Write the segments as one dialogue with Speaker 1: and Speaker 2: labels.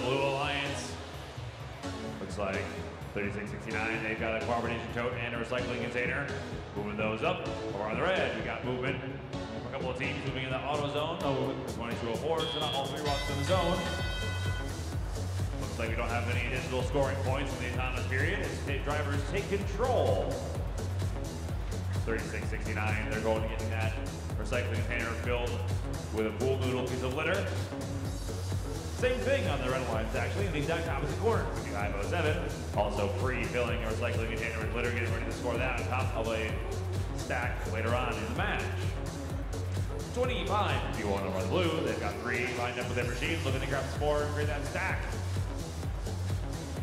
Speaker 1: Blue Alliance. Looks like 3669, they've got a carbonation tote and a recycling container. Moving those up. Over on the red, we got movement. A couple of teams moving in the auto zone. Oh, 2204, so not all three rocks in the zone. Looks like we don't have any additional scoring points in the autonomous period as drivers take control. 3669, they're going to getting that recycling container filled with a pool noodle piece of litter. Same thing on the red lines, actually, in the exact opposite corner. 507, also pre-filling a recycling container with litter, getting ready to score that on top of a stack later on in the match. 25, if you want over the blue, they've got three lined up with their machines, looking to grab some more and create that stack.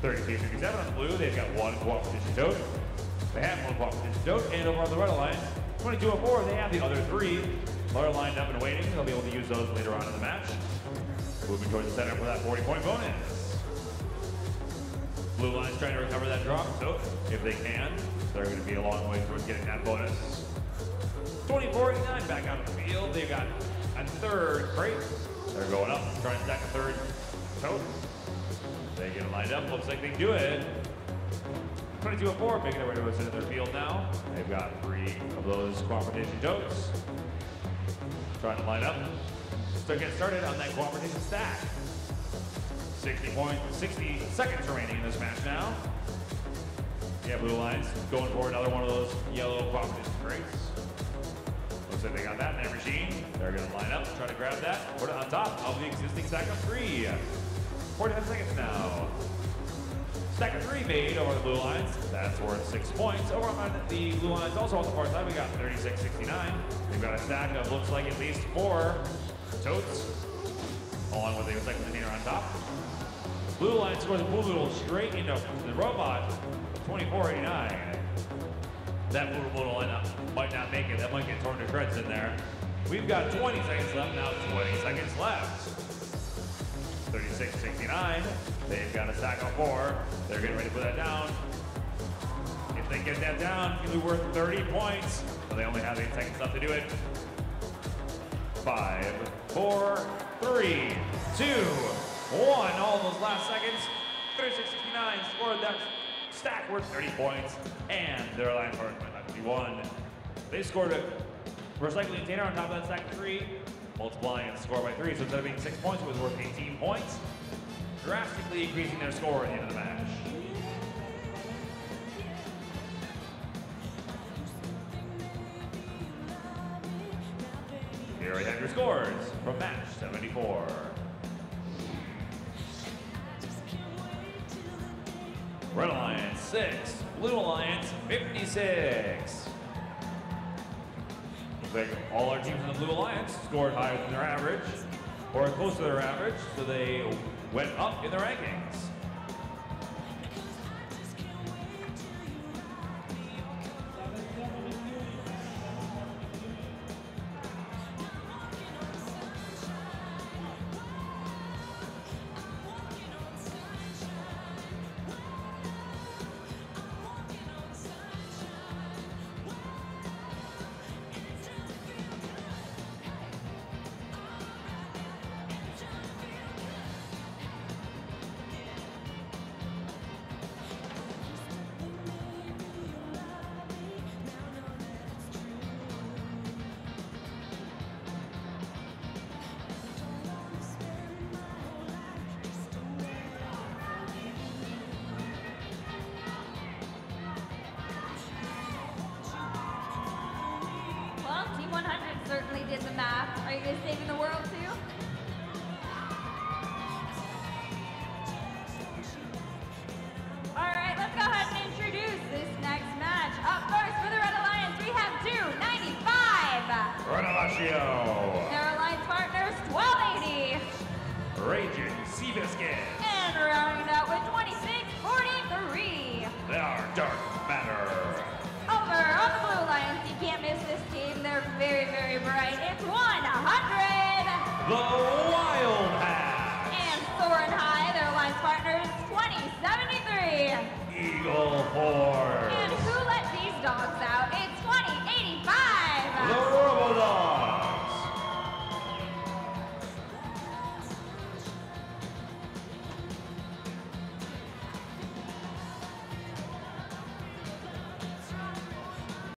Speaker 1: 3257 on the blue, they've got one competition tote. They have one competition tote, and over on the red line, 2204, they have the other three. They're lined up and waiting. They'll be able to use those later on in the match. Moving towards the center for that 40-point bonus. Blue line's trying to recover that drop, so if they can, they're going to be a long way towards getting that bonus. 24-89 back out of the field. They've got a third crate. They're going up, trying to stack a third tote. They get lined up. Looks like they do it. 22 and 4, making their way to the center field now. They've got three of those cooperation totes. Trying to line up. So get started on that cooperation stack. 60 points, 60 seconds remaining in this match now. Yeah, blue lines going for another one of those yellow cooperation crates. Looks like they got that in their machine. They're gonna line up, try to grab that, put it on top of the existing stack of three. 45 seconds now. Stack of three made over the blue lines. That's worth six points. Over on the blue lines, also on the far side, we got 36-69. We've got a stack of looks like at least four totes, along with a recycling container on top. Blue line scores a pool noodle straight into the robot, 24-89. That pool noodle not, might not make it. That might get torn to shreds in there. We've got 20 seconds left now, 20 seconds left. 36-69. They've got a stack of four. They're getting ready to put that down. If they get that down, it'll be worth 30 points. But they only have eight seconds left to do it. Five, four, three, two, one. All those last seconds. 36-69 scored that stack worth 30 points. And their line for 51. They scored a recycling container on top of that stack three multiplying and score by three. So instead of being six points, it was worth 18 points, drastically increasing their score at the end of the match. We your scores from match 74. Red Alliance 6, Blue Alliance 56. Looks like all our teams in the Blue Alliance scored higher than their average, or close to their average, so they went up in the rankings.
Speaker 2: Well, Team 100 certainly did the math. Are you guys saving the world too? All right, let's go ahead and introduce this next match. Up first for the Red Alliance, we have 295.
Speaker 1: Renevatio,
Speaker 2: Their alliance partners, 1280.
Speaker 1: Raging Seabiscuit, the Wild Hat,
Speaker 2: And soaring high, their alliance partners, 2073.
Speaker 1: Eagle Force.